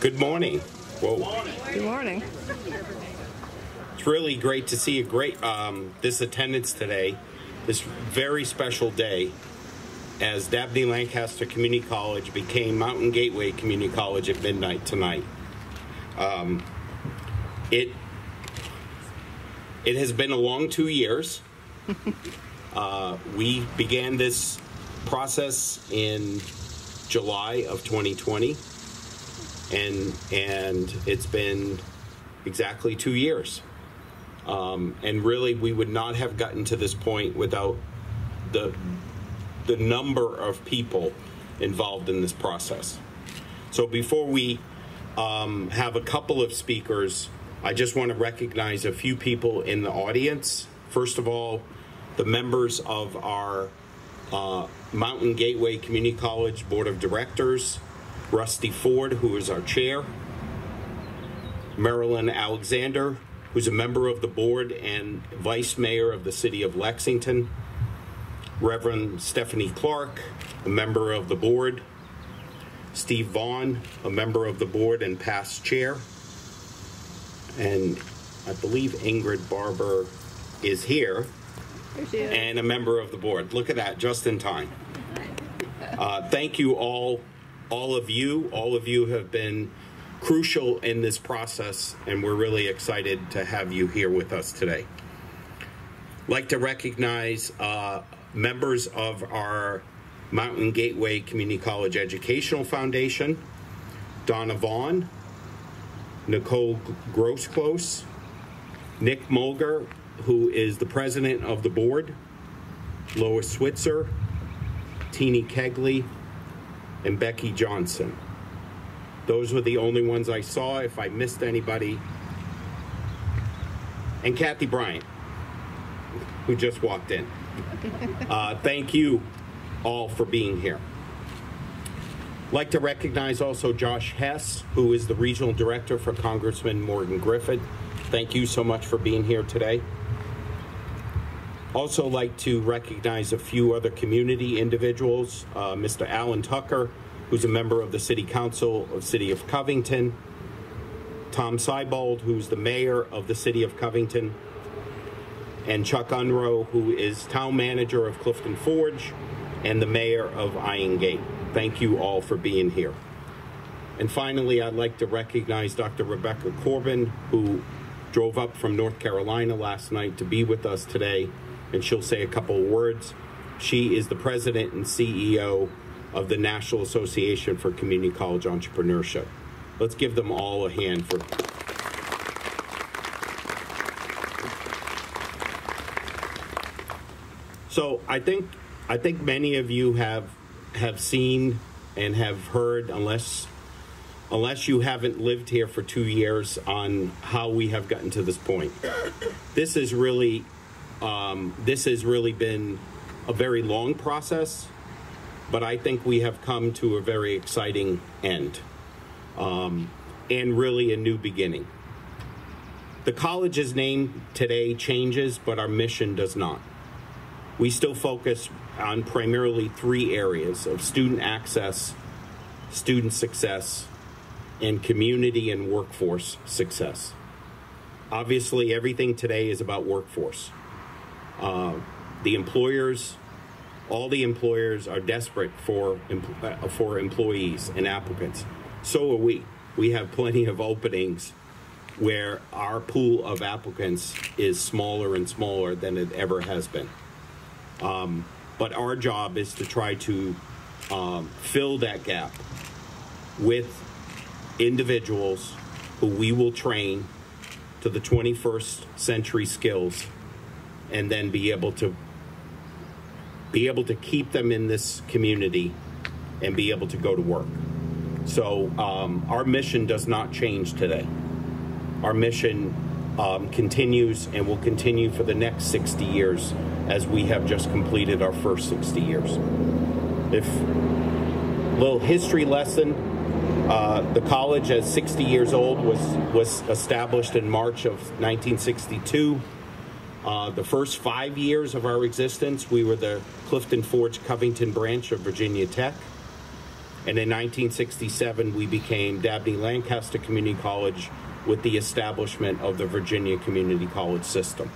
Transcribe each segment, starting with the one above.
Good morning. Whoa. Good morning. It's really great to see a great um, this attendance today, this very special day, as Dabney Lancaster Community College became Mountain Gateway Community College at midnight tonight. Um, it it has been a long two years. uh, we began this process in July of 2020, and and it's been exactly two years. Um, and really, we would not have gotten to this point without the the number of people involved in this process. So before we um, have a couple of speakers, I just want to recognize a few people in the audience. First of all, the members of our uh, Mountain Gateway Community College Board of Directors, Rusty Ford, who is our chair, Marilyn Alexander, who's a member of the board and vice mayor of the city of Lexington, Reverend Stephanie Clark, a member of the board, Steve Vaughn, a member of the board and past chair, and I believe Ingrid Barber is here and a member of the board. Look at that, just in time. Uh, thank you all, all of you. All of you have been crucial in this process, and we're really excited to have you here with us today. Like to recognize uh, members of our Mountain Gateway Community College Educational Foundation, Donna Vaughn, Nicole Grossclose, Nick Mulger, who is the president of the board, Lois Switzer, Teeny Kegley, and Becky Johnson. Those were the only ones I saw. If I missed anybody, and Kathy Bryant, who just walked in. Uh, thank you all for being here. Like to recognize also Josh Hess, who is the regional director for Congressman Morgan Griffith. Thank you so much for being here today. Also like to recognize a few other community individuals. Uh, Mr. Alan Tucker, who's a member of the City Council of City of Covington. Tom Sibold, who's the mayor of the City of Covington. And Chuck Unroe, who is town manager of Clifton Forge and the mayor of Iron Gate. Thank you all for being here. And finally, I'd like to recognize Dr. Rebecca Corbin, who drove up from North Carolina last night to be with us today, and she'll say a couple of words. She is the president and CEO of the National Association for Community College Entrepreneurship. Let's give them all a hand for. So I think I think many of you have have seen and have heard, unless unless you haven't lived here for two years, on how we have gotten to this point. This is really um, this has really been a very long process, but I think we have come to a very exciting end um, and really a new beginning. The college's name today changes, but our mission does not. We still focus on primarily three areas of student access, student success, and community and workforce success. Obviously, everything today is about workforce. Uh, the employers, all the employers are desperate for, uh, for employees and applicants. So are we. We have plenty of openings where our pool of applicants is smaller and smaller than it ever has been. Um, but our job is to try to um, fill that gap with individuals who we will train to the 21st century skills and then be able to be able to keep them in this community and be able to go to work. So um, our mission does not change today. Our mission um, continues and will continue for the next 60 years as we have just completed our first 60 years. If little history lesson, uh, the college at 60 years old was was established in March of 1962. Uh, the first five years of our existence, we were the Clifton Forge Covington branch of Virginia Tech. And in 1967, we became Dabney Lancaster Community College with the establishment of the Virginia Community College system.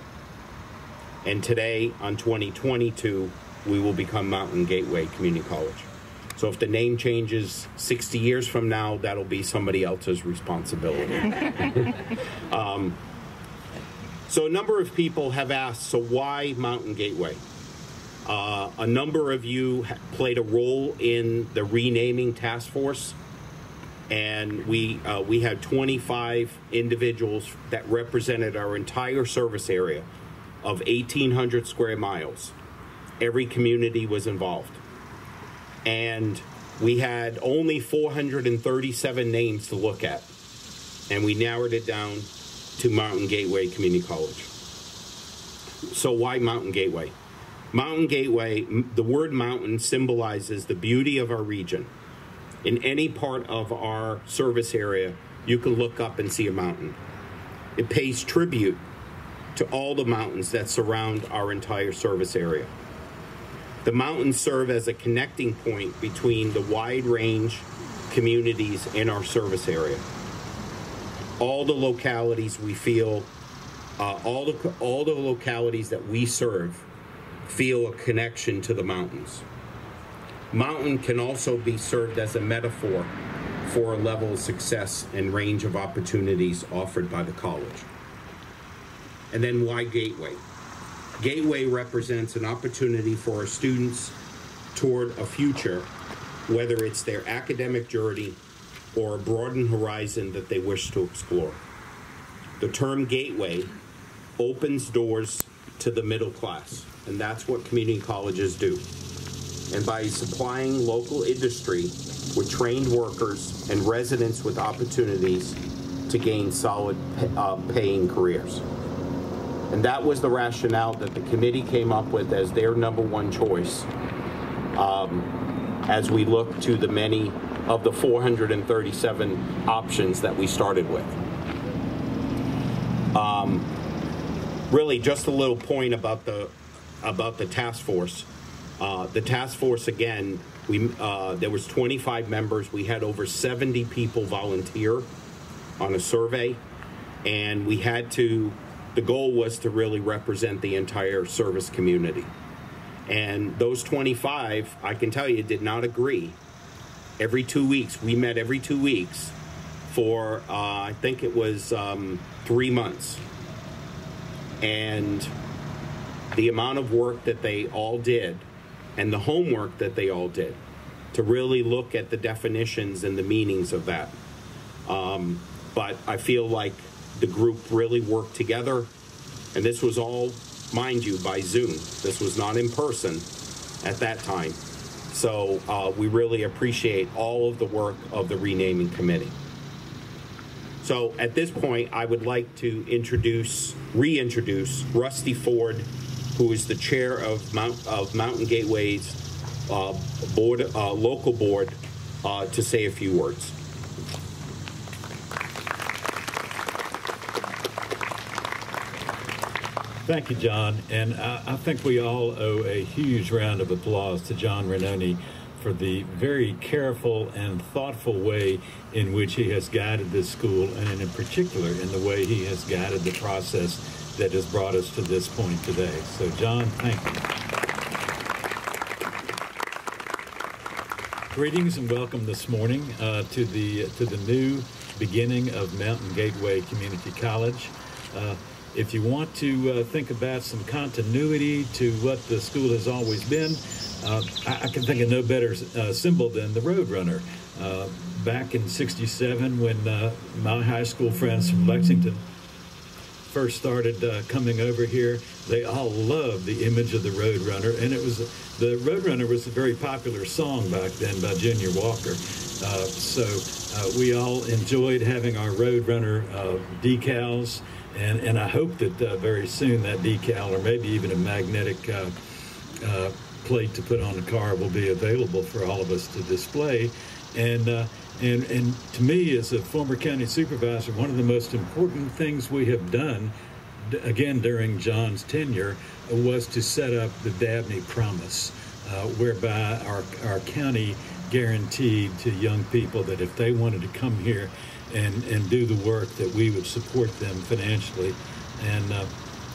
And today, on 2022, we will become Mountain Gateway Community College. So if the name changes 60 years from now, that'll be somebody else's responsibility. um, so a number of people have asked, so why Mountain Gateway? Uh, a number of you played a role in the renaming task force, and we uh, we had 25 individuals that represented our entire service area of 1,800 square miles. Every community was involved, and we had only 437 names to look at, and we narrowed it down to Mountain Gateway Community College. So why Mountain Gateway? Mountain Gateway, the word mountain symbolizes the beauty of our region. In any part of our service area, you can look up and see a mountain. It pays tribute to all the mountains that surround our entire service area. The mountains serve as a connecting point between the wide range communities in our service area. All the localities we feel, uh, all the all the localities that we serve feel a connection to the mountains. Mountain can also be served as a metaphor for a level of success and range of opportunities offered by the college. And then why Gateway? Gateway represents an opportunity for our students toward a future, whether it's their academic journey or a broadened horizon that they wish to explore. The term gateway opens doors to the middle class and that's what community colleges do. And by supplying local industry with trained workers and residents with opportunities to gain solid uh, paying careers. And that was the rationale that the committee came up with as their number one choice um, as we look to the many of the 437 options that we started with. Um, really, just a little point about the about the task force. Uh, the task force again, we uh, there was 25 members. We had over 70 people volunteer on a survey, and we had to. The goal was to really represent the entire service community. And those 25, I can tell you, did not agree. Every two weeks, we met every two weeks for uh, I think it was um, three months, and the amount of work that they all did and the homework that they all did to really look at the definitions and the meanings of that. Um, but I feel like the group really worked together, and this was all, mind you, by Zoom. This was not in person at that time. So uh, we really appreciate all of the work of the renaming committee. So at this point, I would like to introduce, reintroduce Rusty Ford who is the chair of, Mount, of Mountain Gateway's uh, board, uh, local board, uh, to say a few words. Thank you, John. And I, I, think we all owe a huge round of applause to John Rainone for the very careful and thoughtful way in which he has guided this school, and in particular, in the way he has guided the process that has brought us to this point today. So, John, thank you. Greetings and welcome this morning uh, to the to the new beginning of Mountain Gateway Community College. Uh, if you want to uh, think about some continuity to what the school has always been, uh, I, I, can think of no better uh, symbol than the Roadrunner. Uh, back in '67, when my high school friends from Lexington first started uh, coming over here, they all loved the image of the Roadrunner, and it was the Roadrunner was a very popular song back then by Junior Walker. Uh, so uh, we all enjoyed having our Roadrunner uh, decals, and and I hope that uh, very soon that decal, or maybe even a magnetic uh, plate to put on the car, will be available for all of us to display, and and, and to me, as a former county supervisor, one of the most important things we have done, again during John's tenure, was to set up the Dabney Promise, uh, whereby our, our county guaranteed to young people that if they wanted to come here and, and do the work, that we would support them financially. And, uh,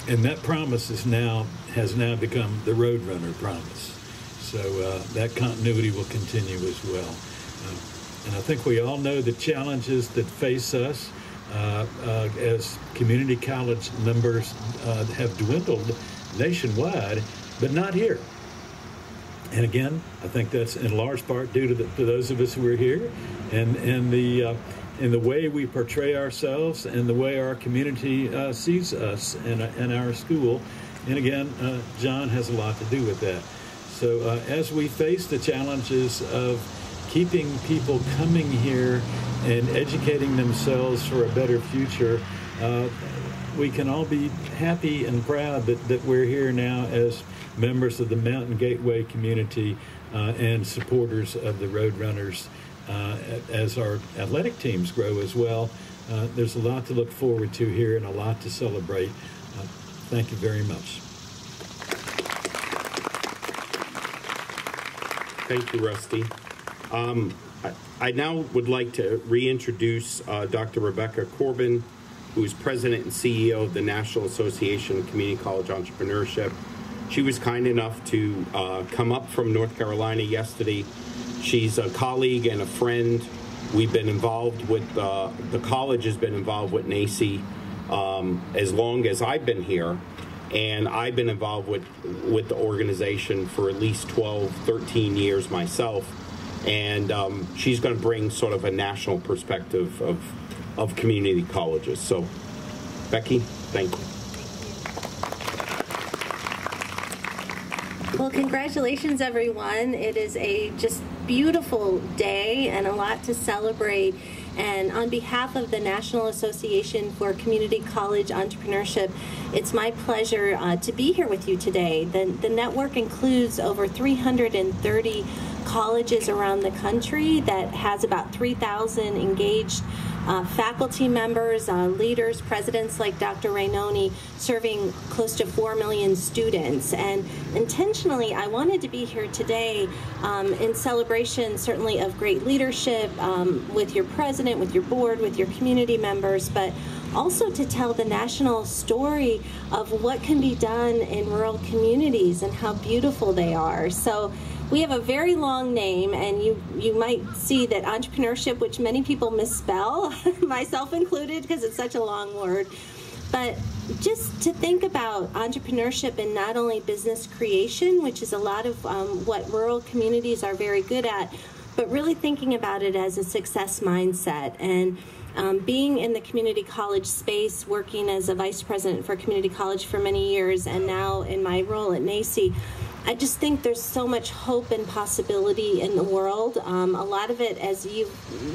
and that promise is now, has now become the Roadrunner promise. So uh, that continuity will continue as well. Uh, and I think we all know the challenges that face us uh, uh, as community college numbers uh, have dwindled nationwide, but not here. And again, I think that's in large part due to, the, to those of us who are here, and and the uh, in the way we portray ourselves, and the way our community uh, sees us and and our school. And again, uh, John has a lot to do with that. So uh, as we face the challenges of keeping people coming here and educating themselves for a better future, uh, we can all be happy and proud that, that we're here now as members of the Mountain Gateway community uh, and supporters of the Roadrunners uh, as our athletic teams grow as well. Uh, there's a lot to look forward to here and a lot to celebrate. Uh, thank you very much. Thank you, Rusty. Um, I, I, now would like to reintroduce uh, Dr. Rebecca Corbin, who is president and CEO of the National Association of Community College Entrepreneurship. She was kind enough to uh, come up from North Carolina yesterday. She's a colleague and a friend. We've been involved with, uh, the college has been involved with NACCE um, as long as I've been here. And I've been involved with, with the organization for at least 12, 13 years myself. And um, she's going to bring sort of a national perspective of, of community colleges. So, Becky, thank you. Well, congratulations, everyone. It is a just beautiful day and a lot to celebrate. And on behalf of the National Association for Community College Entrepreneurship, it's my pleasure uh, to be here with you today. The, the network includes over 330 colleges around the country that has about 3,000 engaged uh, faculty members, uh, leaders, presidents like Dr. Rainone, serving close to 4 million students. And intentionally, I wanted to be here today um, in celebration, certainly, of great leadership um, with your president, with your board, with your community members, but also to tell the national story of what can be done in rural communities and how beautiful they are. So we have a very long name, and you, you might see that entrepreneurship, which many people misspell, myself included, because it's such a long word. But just to think about entrepreneurship and not only business creation, which is a lot of um, what rural communities are very good at, but really thinking about it as a success mindset. And um, being in the community college space, working as a vice president for community college for many years, and now in my role at NACCE, I just think there's so much hope and possibility in the world. Um, a lot of it, as you,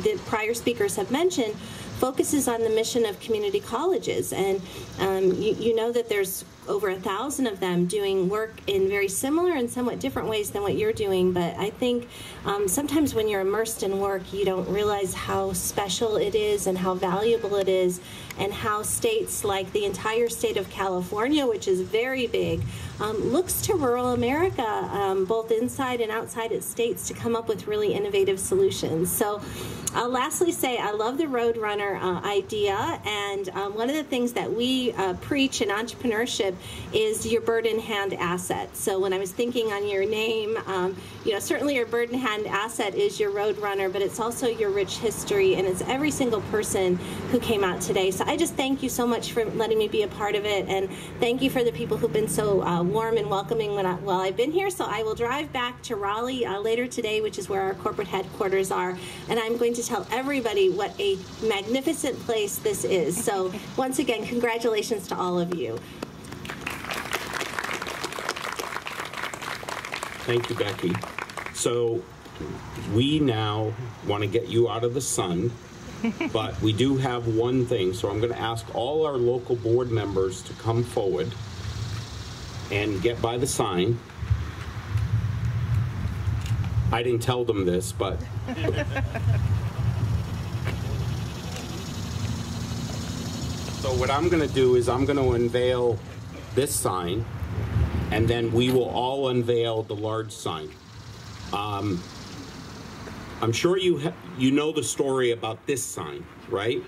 the prior speakers have mentioned, focuses on the mission of community colleges. And um, you, you, know that there's over a thousand of them doing work in very similar and somewhat different ways than what you're doing. But I think um, sometimes when you're immersed in work, you don't realize how special it is and how valuable it is, and how states like the entire state of California, which is very big, um, looks to rural America, um, both inside and outside its states, to come up with really innovative solutions. So, I'll lastly say I love the Roadrunner uh, idea, and um, one of the things that we uh, preach in entrepreneurship is your bird in hand asset. So, when I was thinking on your name, um, you know, certainly your bird in hand asset is your Roadrunner, but it's also your rich history, and it's every single person who came out today. So, I just thank you so much for letting me be a part of it, and thank you for the people who've been so uh, warm and welcoming when I, while I've been here. So I will drive back to Raleigh uh, later today, which is where our corporate headquarters are, and I'm going to tell everybody what a magnificent place this is. So once again, congratulations to all of you. Thank you, Becky. So we now want to get you out of the sun, but we do have one thing. So I'm going to ask all our local board members to come forward and get by the sign. I didn't tell them this, but. so what I'm going to do is I'm going to unveil this sign, and then we will all unveil the large sign. Um, I'm sure you you know the story about this sign, right?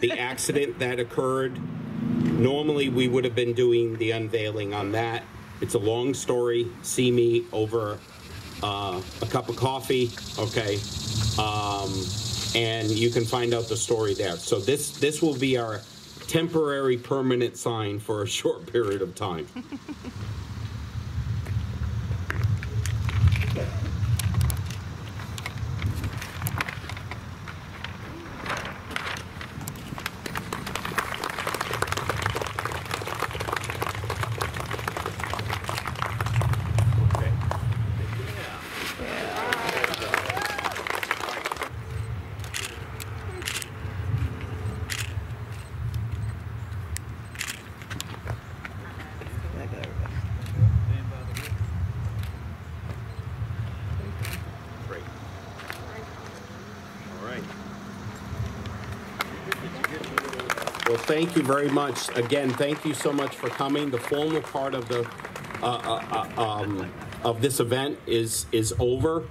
the accident that occurred. Normally, we would have been doing the unveiling on that. It's a long story. See me over uh, a cup of coffee, okay? Um, and you can find out the story there. So this this will be our temporary permanent sign for a short period of time. Great. All right. Well, thank you very much. Again, thank you so much for coming. The formal part of the uh, uh, uh, um, of this event is is over.